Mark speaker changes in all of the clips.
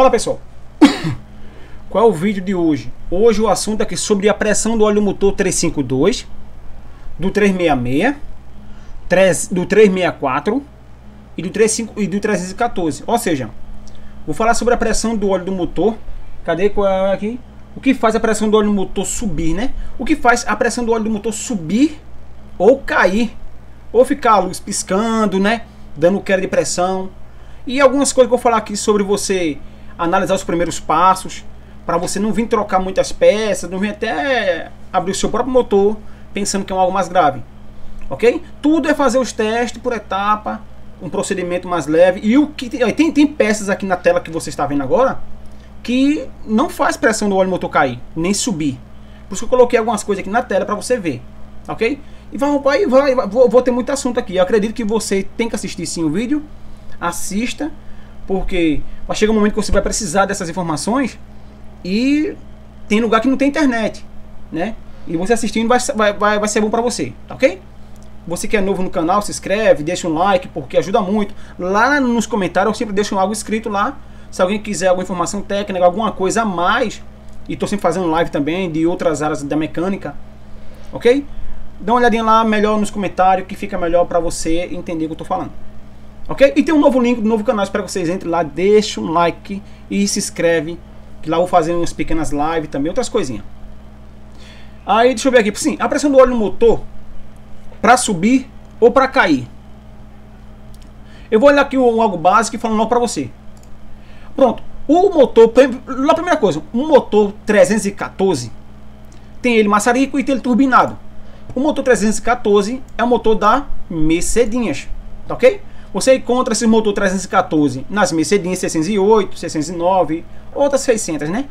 Speaker 1: Fala pessoal, qual é o vídeo de hoje? Hoje o assunto é sobre a pressão do óleo motor 352, do 366, 3, do 364 e do, 35, e do 314. Ou seja, vou falar sobre a pressão do óleo do motor. Cadê qual é aqui? O que faz a pressão do óleo do motor subir, né? O que faz a pressão do óleo do motor subir ou cair, ou ficar a luz piscando, né? Dando queda de pressão. E algumas coisas que eu vou falar aqui sobre você analisar os primeiros passos, para você não vir trocar muitas peças, não vir até abrir o seu próprio motor pensando que é algo mais grave. Ok? Tudo é fazer os testes por etapa, um procedimento mais leve. E o que tem, tem peças aqui na tela que você está vendo agora que não faz pressão do óleo motor cair, nem subir. Por isso que eu coloquei algumas coisas aqui na tela para você ver. Ok? E vamos, vai, vai, vou, vou ter muito assunto aqui. Eu acredito que você tem que assistir sim o vídeo. Assista, porque vai chegar um momento que você vai precisar dessas informações e tem lugar que não tem internet, né? E você assistindo vai, vai, vai ser bom para você, tá ok? Você que é novo no canal, se inscreve, deixa um like, porque ajuda muito. Lá nos comentários eu sempre deixo algo escrito lá. Se alguém quiser alguma informação técnica, alguma coisa a mais, e estou sempre fazendo live também de outras áreas da mecânica, ok? Dá uma olhadinha lá melhor nos comentários, que fica melhor para você entender o que eu estou falando. Ok? E tem um novo link do novo canal, que vocês entrem lá, deixem um like e se inscreve, que lá eu vou fazer umas pequenas lives também, outras coisinhas. Aí, deixa eu ver aqui, sim, a pressão do óleo no motor, para subir ou para cair. Eu vou olhar aqui um, algo básico e falando logo para você. Pronto, o motor, lá primeira coisa, um motor 314 tem ele maçarico e tem ele turbinado. O motor 314 é o motor da Mercedinhas, tá ok? Você encontra esse motor 314 nas Mercedes 608, 609, outras 600, né?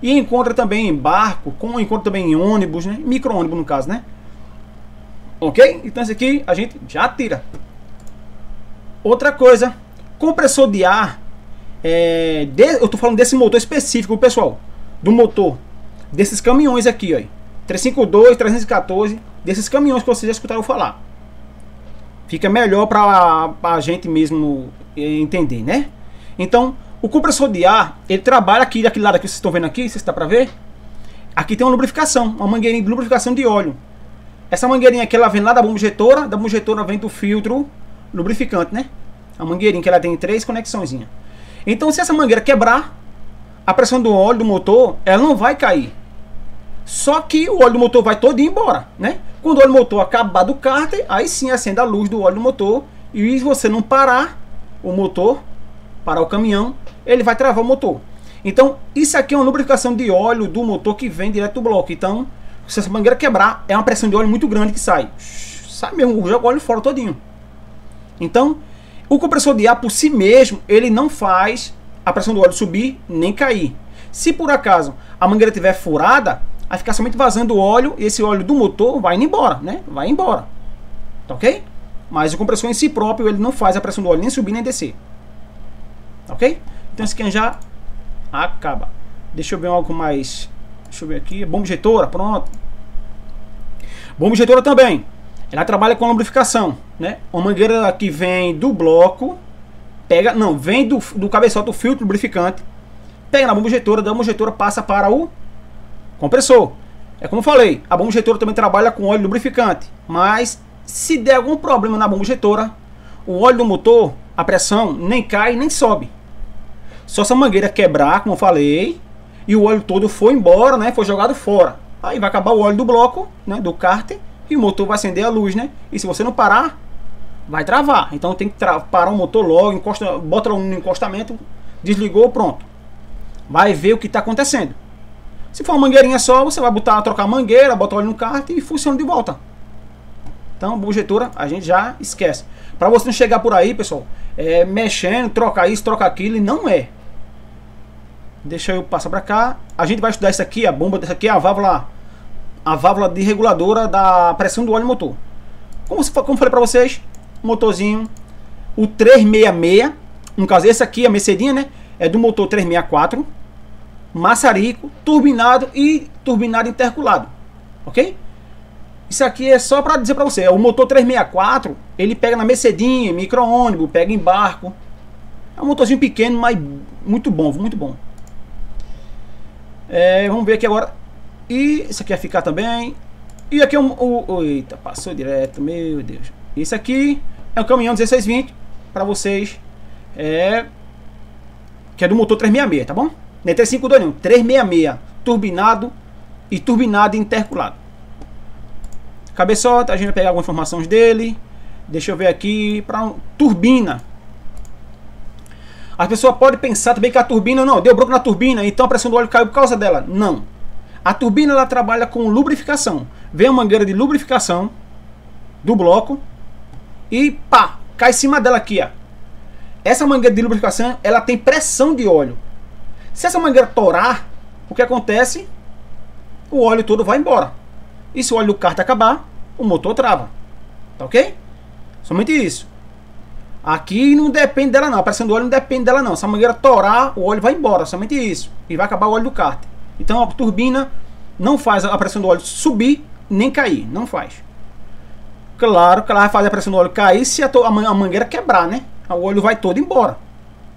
Speaker 1: E encontra também em barco, com, encontra também em ônibus, né? Micro-ônibus no caso, né? Ok? Então esse aqui a gente já tira. Outra coisa, compressor de ar. É, de, eu tô falando desse motor específico, pessoal. Do motor. Desses caminhões aqui, ó. 352, 314. Desses caminhões que vocês já escutaram falar fica melhor para a gente mesmo entender, né? Então, o compressor de ar, ele trabalha aqui, daquele lado aqui, vocês estão vendo aqui, se está para ver? Aqui tem uma lubrificação, uma mangueirinha de lubrificação de óleo. Essa mangueirinha aqui, ela vem lá da bomba injetora, da bomba injetora vem do filtro lubrificante, né? A mangueirinha que ela tem três conexões. Então, se essa mangueira quebrar, a pressão do óleo do motor, ela não vai cair. Só que o óleo do motor vai todo embora, né? Quando o óleo do motor acabar do cárter, aí sim acende a luz do óleo do motor. E se você não parar o motor, parar o caminhão, ele vai travar o motor. Então, isso aqui é uma lubrificação de óleo do motor que vem direto do bloco. Então, se essa mangueira quebrar, é uma pressão de óleo muito grande que sai. Sai mesmo, joga o óleo fora todinho. Então, o compressor de ar por si mesmo, ele não faz a pressão do óleo subir nem cair. Se por acaso a mangueira estiver furada, vai ficar somente vazando óleo e esse óleo do motor vai indo embora, né? Vai embora. Tá ok? Mas o compressor em si próprio, ele não faz a pressão do óleo nem subir nem descer. Tá ok? Então esse aqui já acaba. Deixa eu ver algo mais. Deixa eu ver aqui. Bomba injetora, pronto. Bomba injetora também. Ela trabalha com lubrificação, né? Uma mangueira que vem do bloco, pega, não, vem do, do cabeçote do filtro lubrificante, pega na bomba injetora, da bomba injetora passa para o compressor. É como falei, a bomba injetora também trabalha com óleo lubrificante, mas se der algum problema na bomba injetora, o óleo do motor, a pressão nem cai nem sobe. Só se a mangueira quebrar, como falei, e o óleo todo foi embora, né? Foi jogado fora. Aí vai acabar o óleo do bloco, né? Do cárter, e o motor vai acender a luz, né? E se você não parar, vai travar. Então tem que parar o motor logo, encosta, bota no encostamento, desligou, pronto. Vai ver o que está acontecendo. Se for uma mangueirinha só, você vai botar, trocar a mangueira, botar óleo no carro e funciona de volta. Então, bujetura, a gente já esquece. Para você não chegar por aí, pessoal, é, mexendo, trocar isso, trocar aquilo, e não é. Deixa eu passar para cá. A gente vai estudar isso aqui, a bomba dessa aqui é a válvula a válvula de reguladora da pressão do óleo motor. Como, como falei para vocês, motorzinho o 366, no caso esse aqui, a Mercedinha, né, é do motor 364 maçarico, turbinado e turbinado interculado. Ok? Isso aqui é só para dizer para você, o motor 364, ele pega na Mercedinha, micro-ônibus, pega em barco. É um motorzinho pequeno, mas muito bom, muito bom. É, vamos ver aqui agora. E isso aqui vai ficar também. E aqui é um, o, o, Eita, passou direto, meu Deus. Isso aqui é o caminhão 1620 para vocês. É. Que é do motor 366, tá bom? Não é 352 não, 366. Turbinado e turbinado interculado. Cabeçota, a gente vai pegar algumas informações dele. Deixa eu ver aqui. Para turbina. A pessoa pode pensar também que a turbina, não, deu broco na turbina, então a pressão do óleo caiu por causa dela. Não. A turbina ela trabalha com lubrificação. Vem a mangueira de lubrificação do bloco e pá, cai em cima dela aqui, ó. Essa mangueira de lubrificação, ela tem pressão de óleo. Se essa mangueira torar, o que acontece? O óleo todo vai embora. E se o óleo do kart acabar, o motor trava. Tá ok? Somente isso. Aqui não depende dela não, a pressão do óleo não depende dela não. Se a mangueira torar, o óleo vai embora, somente isso. E vai acabar o óleo do kart. Então a turbina não faz a pressão do óleo subir nem cair, não faz. Claro que ela vai fazer a pressão do óleo cair se a, a mangueira quebrar, né? O óleo vai todo embora.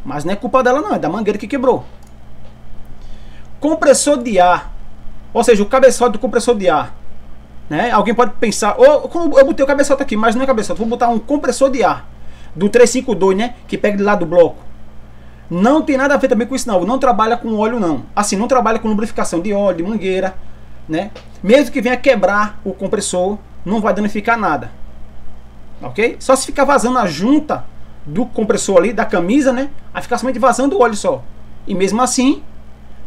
Speaker 1: Mas não é culpa dela não, é da mangueira que quebrou. Compressor de ar. Ou seja, o cabeçote do compressor de ar. Né? Alguém pode pensar, oh, eu botei o cabeçote aqui, mas não é cabeçote, vou botar um compressor de ar do 352, né? Que pega de lá do bloco. Não tem nada a ver também com isso, não. Não trabalha com óleo, não. Assim, não trabalha com lubrificação de óleo, de mangueira, né? Mesmo que venha quebrar o compressor, não vai danificar nada. Ok? Só se ficar vazando a junta do compressor ali, da camisa, né? Aí ficar somente vazando o óleo só. E mesmo assim,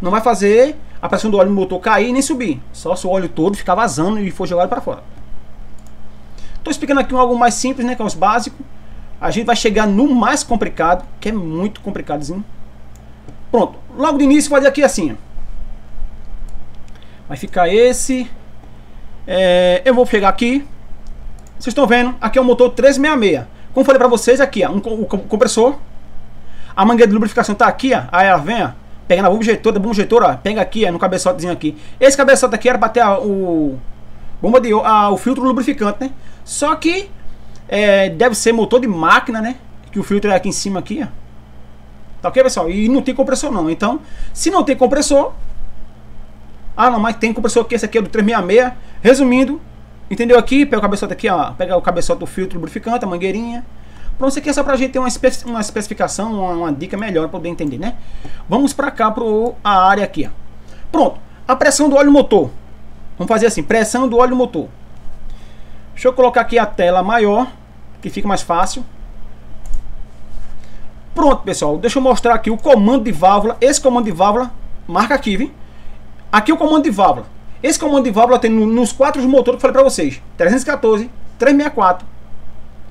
Speaker 1: não vai fazer a pressão do óleo no motor cair nem subir. Só se o óleo todo ficar vazando e for jogado para fora. Estou explicando aqui um algo mais simples, né? Que é os básicos a gente vai chegar no mais complicado, que é muito complicadozinho. Pronto, logo de início fazer aqui assim. Vai ficar esse. É, eu vou chegar aqui. Vocês estão vendo, aqui é o motor 366. Como falei pra vocês, aqui ó, um, o compressor. A mangueira de lubrificação tá aqui, ó. Aí ela vem, ó. Pega na bomba injetora, bomba. Pega aqui, ó, no cabeçotezinho aqui. Esse cabeçote aqui era pra ter ó, o... Bomba de... Ó, o filtro lubrificante, né? Só que é, deve ser motor de máquina, né? Que o filtro é aqui em cima aqui, ó. Tá ok, pessoal? E não tem compressor não. Então, se não tem compressor... Ah, não, mas tem compressor aqui. Esse aqui é do 366. Resumindo, entendeu aqui? Pega o cabeçote aqui, ó. Pega o cabeçote do filtro lubrificante, a mangueirinha. Pronto, isso aqui é só pra gente ter uma, especi uma especificação, uma, uma, dica melhor para poder entender, né? Vamos pra cá, pro a área aqui, ó. Pronto. A pressão do óleo motor. Vamos fazer assim, pressão do óleo motor. Deixa eu colocar aqui a tela maior, que fica mais fácil. Pronto, pessoal. Deixa eu mostrar aqui o comando de válvula. Esse comando de válvula, marca aqui, viu? Aqui o comando de válvula. Esse comando de válvula tem nos quatro motores que eu falei para vocês. 314, 364,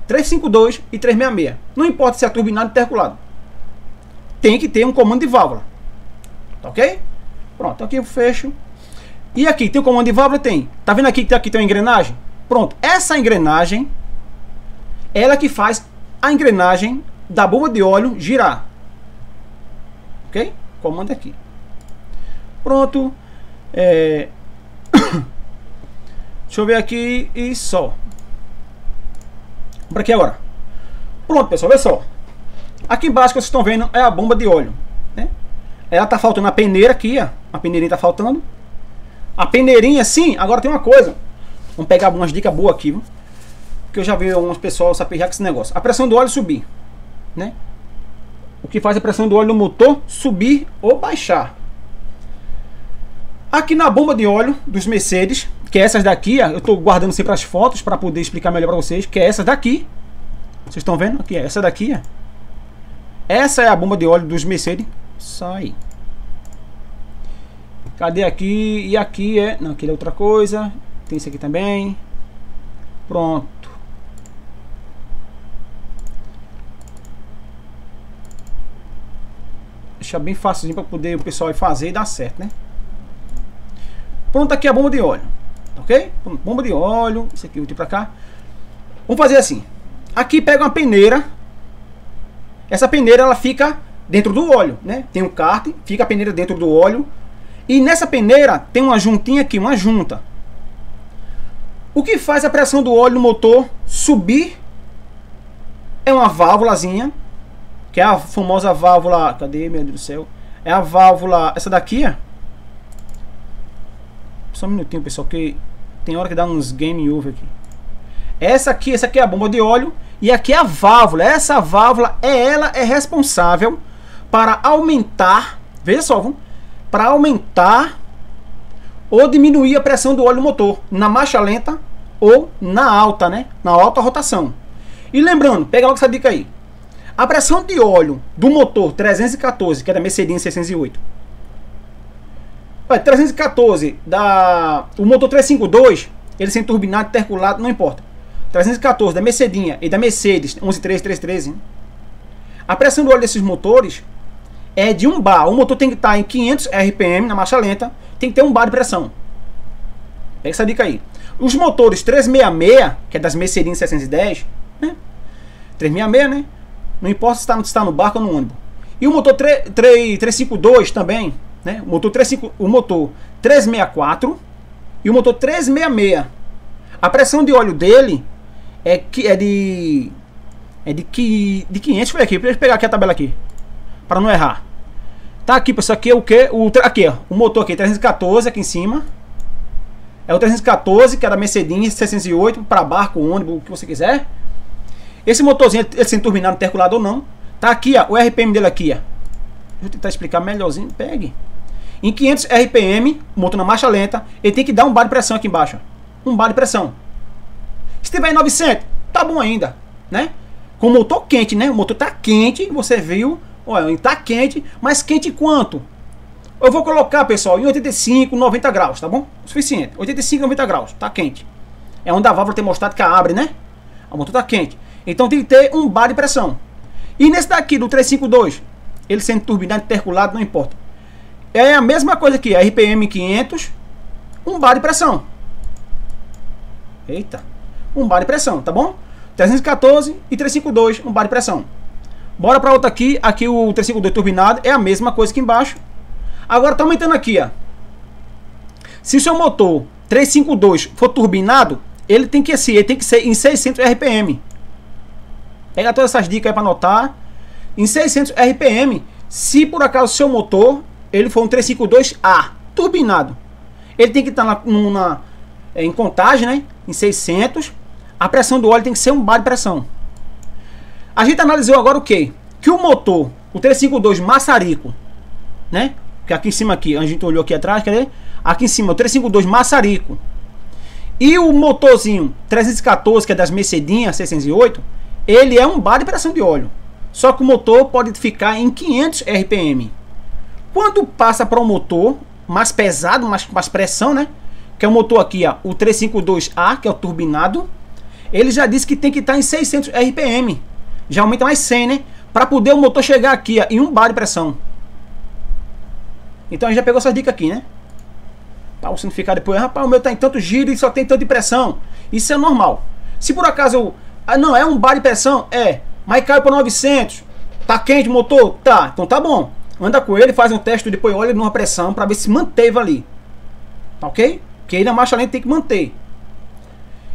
Speaker 1: 352 e 366. Não importa se é turbinado ou interculado. Tem que ter um comando de válvula. Tá ok? Pronto, aqui eu fecho. E aqui tem o comando de válvula? Tem. Tá vendo aqui que aqui tem uma engrenagem? Pronto, essa engrenagem, ela que faz a engrenagem da bomba de óleo girar. Ok? Comando aqui. Pronto. É... Deixa eu ver aqui e só. Para aqui agora. Pronto, pessoal, olha só. Aqui embaixo que vocês estão vendo é a bomba de óleo. Né? Ela tá faltando a peneira aqui, ó. A peneirinha tá faltando. A peneirinha, sim, agora tem uma coisa. Vamos pegar algumas dicas boas aqui, viu? Porque eu já vi alguns pessoal sapejar com esse negócio. A pressão do óleo subir, né? O que faz a pressão do óleo no motor subir ou baixar. Aqui na bomba de óleo dos Mercedes, que é essas daqui, eu estou guardando sempre as fotos para poder explicar melhor para vocês, que é essas daqui. Vocês estão vendo? Aqui, essa daqui, Essa é a bomba de óleo dos Mercedes. Sai. Cadê aqui? E aqui é... Não, aqui é outra coisa. Tem esse aqui também. Pronto. Deixa bem fácil para poder o pessoal fazer e dar certo, né? Pronto, aqui a bomba de óleo. Ok? Bomba de óleo. Isso aqui, vou para cá. Vamos fazer assim. Aqui pega uma peneira. Essa peneira ela fica dentro do óleo, né? Tem um kart, fica a peneira dentro do óleo. E nessa peneira tem uma juntinha aqui, uma junta. O que faz a pressão do óleo no motor subir é uma válvulazinha, que é a famosa válvula, cadê meu Deus do céu? É a válvula, essa daqui, ó. Só um minutinho, pessoal, que tem hora que dá uns game over aqui. Essa aqui, essa aqui é a bomba de óleo e aqui é a válvula. Essa válvula é ela é responsável para aumentar, veja só, vamos, para aumentar ou diminuir a pressão do óleo motor na marcha lenta ou na alta, né? Na alta rotação. E lembrando, pega logo essa dica aí. A pressão de óleo do motor 314, que é da Mercedes 608. Ué, 314 da o motor 352, ele sem turbinado, interculado, não importa. 314 da Mercedinha e da Mercedes 11313, a pressão do óleo desses motores é de 1 bar. O motor tem que estar em 500 RPM na marcha lenta, tem que ter um bar de pressão. Pega essa dica aí. Os motores 366, que é das Mercedes 710, né? 366, né? Não importa se está, se está no barco ou no ônibus. E o motor 3, 3, 352 também, né? O motor, 35, o motor 364 e o motor 366. A pressão de óleo dele é, que, é de. É de, que, de 500. Foi aqui, deixa eu pegar aqui a tabela aqui. Para não errar. Tá aqui, pessoal. Aqui é o que? O, aqui, ó. O motor aqui, 314 aqui em cima. É o 314, que é da Mercedes 608, para barco, ônibus, o que você quiser. Esse motorzinho, ele sem turbinado, interculado ou não. Tá aqui, ó, o RPM dele aqui, ó. Deixa eu tentar explicar melhorzinho. Pegue. Em 500 RPM, motor na marcha lenta, ele tem que dar um bar de pressão aqui embaixo. Um bar de pressão. Se tiver em 900, tá bom ainda, né? Com o motor quente, né? O motor tá quente, você viu. Olha, tá quente, mas quente quanto? Eu vou colocar, pessoal, em 85, 90 graus, tá bom? O suficiente. 85, 90 graus, tá quente. É onde a válvula termostática abre, né? O motor tá quente. Então tem que ter um bar de pressão. E nesse daqui, do 352, ele sendo turbinado, interculado, não importa. É a mesma coisa aqui, RPM 500, um bar de pressão. Eita um bar de pressão, tá bom? 314 e 352, um bar de pressão. Bora para outra aqui, aqui o 352 turbinado é a mesma coisa que embaixo. Agora tá aumentando aqui, ó. Se o seu motor 352 for turbinado, ele tem que ser, ele tem que ser em 600 RPM. Pega todas essas dicas aí para anotar. Em 600 RPM, se por acaso seu motor ele for um 352A turbinado, ele tem que estar tá na, na, em contagem, né? Em 600 a pressão do óleo tem que ser um bar de pressão. A gente analisou agora o que? Que o motor, o 352 maçarico, né? Que aqui em cima aqui, a gente olhou aqui atrás, cadê? Aqui em cima, o 352 maçarico. E o motorzinho 314, que é das Mercedinhas 608, ele é um bar de pressão de óleo. Só que o motor pode ficar em 500 RPM. Quando passa para um motor mais pesado, mais, mais pressão, né? Que é o motor aqui, ó, o 352A, que é o turbinado, ele já disse que tem que estar em 600 RPM. Já aumenta mais 100, né? Para poder o motor chegar aqui ó, em um bar de pressão. Então a gente já pegou essa dica aqui, né? Para você não ficar depois, rapaz, o meu tá em tanto giro e só tem tanto de pressão. Isso é normal. Se por acaso, ah, não, é um bar de pressão, é, mas caiu para 900, tá quente o motor? Tá, então tá bom. Anda com ele, faz um teste, depois olha numa pressão para ver se manteve ali. Tá ok? Porque aí na marcha lenta tem que manter.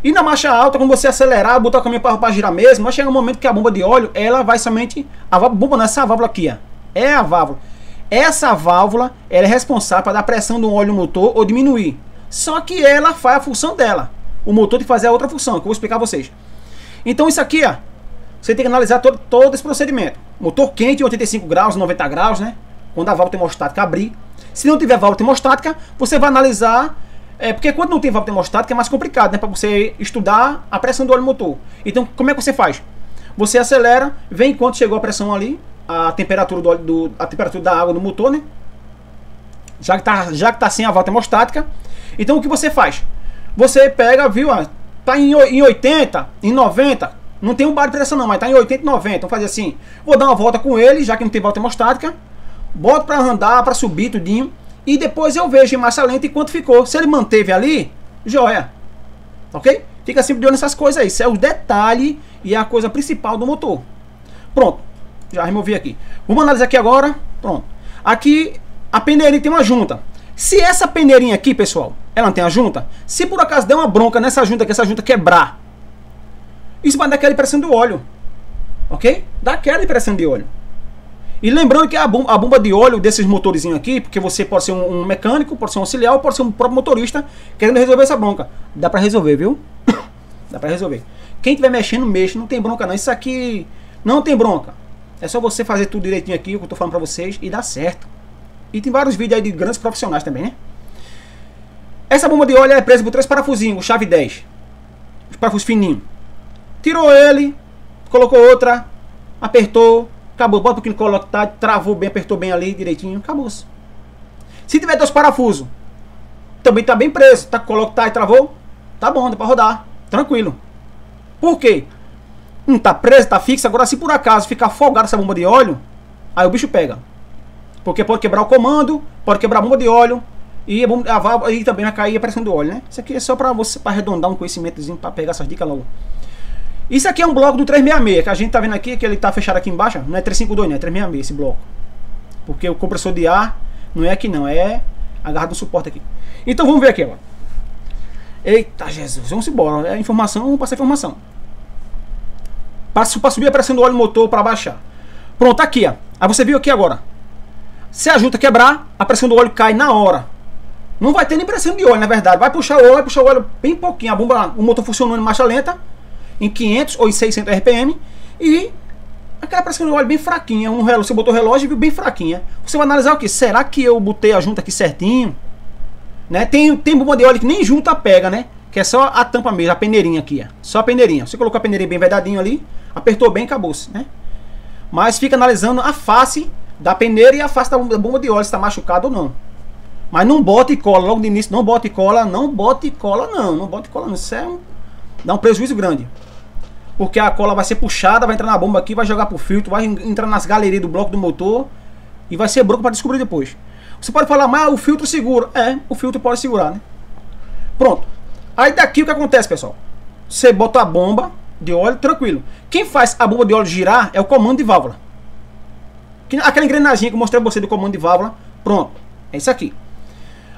Speaker 1: E na marcha alta, quando você acelerar, botar o caminho para girar mesmo, vai chegar um momento que a bomba de óleo, ela vai somente... A bomba nessa válvula aqui, ó. É a válvula. Essa válvula, ela é responsável para dar pressão do óleo no motor ou diminuir. Só que ela faz a função dela. O motor que fazer a outra função, que eu vou explicar a vocês. Então isso aqui, ó. Você tem que analisar todo, todo esse procedimento. Motor quente em 85 graus, 90 graus, né? Quando a válvula termostática abrir. Se não tiver válvula termostática, você vai analisar é, porque quando não tem válvula termostática é mais complicado, né? Para você estudar a pressão do óleo motor. Então, como é que você faz? Você acelera, vê enquanto chegou a pressão ali, a temperatura do, óleo, do a temperatura da água do motor, né? Já que tá, já que tá sem a válvula termostática. Então, o que você faz? Você pega, viu? Tá em, em 80, em 90, não tem um bar de pressão não, mas tá em 80 e 90. Então fazer assim, vou dar uma volta com ele, já que não tem válvula termostática. Boto para andar, para subir tudinho. E depois eu vejo em marcha lenta e quanto ficou. Se ele manteve ali, joia. Ok? Fica sempre de olho nessas coisas aí. Isso é o detalhe e é a coisa principal do motor. Pronto. Já removi aqui. Vamos analisar aqui agora. Pronto. Aqui a peneirinha tem uma junta. Se essa peneirinha aqui, pessoal, ela não tem a junta, se por acaso der uma bronca nessa junta, que essa junta quebrar, isso vai dar aquela impressão do óleo. Ok? Dá aquela impressão de óleo. E lembrando que a bomba, de óleo desses motorzinhos aqui, porque você pode ser um, mecânico, pode ser um auxiliar, pode ser um próprio motorista querendo resolver essa bronca. Dá pra resolver, viu? Dá pra resolver. Quem estiver mexendo, mexe, não tem bronca não. Isso aqui não tem bronca. É só você fazer tudo direitinho aqui, o que eu tô falando pra vocês, e dá certo. E tem vários vídeos aí de grandes profissionais também, né? Essa bomba de óleo é presa por três parafusinhos, chave 10. Os parafusos fininhos. Tirou ele, colocou outra, apertou, acabou. Bota um pouquinho colocado, travou bem, apertou bem ali direitinho, acabou. -se. Tiver dois parafusos, também tá bem preso. Tá colocado e travou, tá bom, dá pra rodar. Tranquilo. Por quê? Um tá preso, tá fixo. Agora, se por acaso ficar folgado essa bomba de óleo, aí o bicho pega. Porque pode quebrar o comando, pode quebrar a bomba de óleo. E a válvula e também vai cair a pressão do óleo, né? Isso aqui é só para você para arredondar um conhecimentozinho para pegar essas dicas logo. Isso aqui é um bloco do 366, que a gente tá vendo aqui, que ele tá fechado aqui embaixo. Não é 352, não, é 366 esse bloco. Porque o compressor de ar não é aqui não, é agarrado no suporte aqui. Então vamos ver aqui agora. Eita Jesus, vamos embora. É informação, vamos passar informação. Para subir a pressão do óleo motor para baixar. Pronto, tá aqui, ó. Aí você viu aqui agora. Se a junta quebrar, a pressão do óleo cai na hora. Não vai ter nem pressão de óleo, na verdade. Vai puxar o óleo, vai puxar o óleo bem pouquinho. A bomba, o motor funcionando em marcha lenta, em 500 ou em 600 RPM. E aquela pressão de óleo bem fraquinha. Um relógio, você botou o relógio e viu bem fraquinha. Você vai analisar o que? Será que eu botei a junta aqui certinho? Né? Tem, tem bomba de óleo que nem junta pega, né? Que é só a tampa mesmo, a peneirinha aqui. Só a peneirinha. Você colocou a peneirinha bem vedadinho ali, apertou bem, acabou-se, né? Mas fica analisando a face da peneira e a face da bomba de óleo, se está machucado ou não. Mas não bota e cola, logo de início, não bota e cola, não bota e cola, não. Não bota e cola, não. Isso é um, dá um prejuízo grande. Porque a cola vai ser puxada, vai entrar na bomba aqui, vai jogar pro filtro, vai entrar nas galerias do bloco do motor e vai ser branco para descobrir depois. Você pode falar, mas o filtro segura. É, o filtro pode segurar, né? Pronto. Aí daqui o que acontece, pessoal? Você bota a bomba de óleo, tranquilo. Quem faz a bomba de óleo girar é o comando de válvula. Aquela engrenagem que eu mostrei pra você do comando de válvula, pronto. É isso aqui.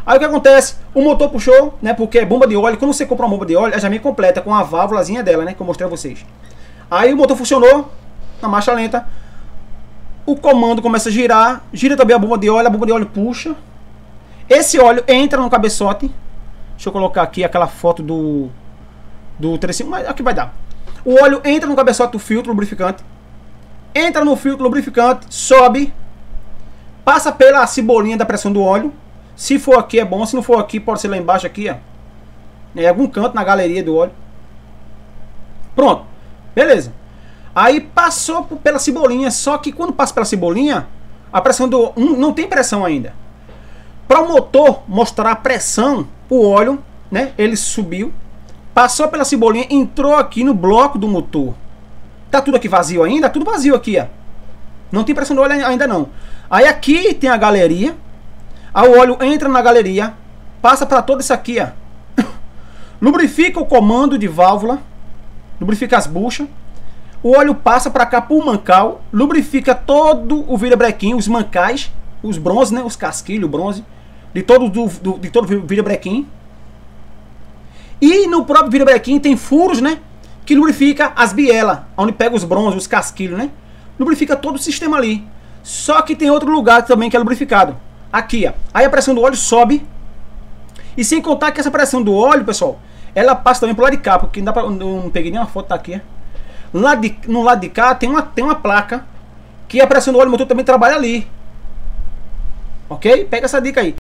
Speaker 1: Aí o que acontece? O motor puxou, né? Porque é bomba de óleo. Quando você compra uma bomba de óleo, ela já vem completa com a válvulazinha dela, né? Que eu mostrei a vocês. Aí o motor funcionou na marcha lenta. O comando começa a girar. Gira também a bomba de óleo. A bomba de óleo puxa. Esse óleo entra no cabeçote. Deixa eu colocar aqui aquela foto do do 35, mas aqui vai dar. O óleo entra no cabeçote do filtro lubrificante. Entra no filtro lubrificante, sobe, passa pela cebolinha da pressão do óleo se for aqui é bom, se não for aqui, pode ser lá embaixo aqui, ó. Em algum canto na galeria do óleo. Pronto. Beleza. Aí passou pela cebolinha, só que quando passa pela cebolinha, a pressão do um, não tem pressão ainda. Para o motor mostrar a pressão, o óleo, né, ele subiu, passou pela cebolinha, entrou aqui no bloco do motor. Tá tudo aqui vazio ainda? Tudo vazio aqui, ó. Não tem pressão do óleo ainda não. Aí aqui tem a galeria, Aí o óleo entra na galeria, passa para todo isso aqui, ó. lubrifica o comando de válvula, lubrifica as buchas. O óleo passa para cá pro mancal, lubrifica todo o virabrequim, os mancais, os bronze, né, os casquilhos, bronze, de todo do, do de todo o virabrequim. E no próprio virabrequim tem furos, né, que lubrifica as bielas, onde pega os bronze, os casquilhos, né? Lubrifica todo o sistema ali. Só que tem outro lugar também que é lubrificado. Aqui, ó. Aí a pressão do óleo sobe. E sem contar que essa pressão do óleo, pessoal, ela passa também pro lado de cá, porque não dá não peguei nenhuma foto, tá aqui. No lado, de, no lado de cá tem uma, tem uma placa que a pressão do óleo motor também trabalha ali. Ok? Pega essa dica aí.